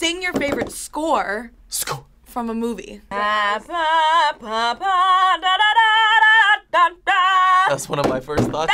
Sing your favorite score Score. from a movie. That's one of my first thoughts.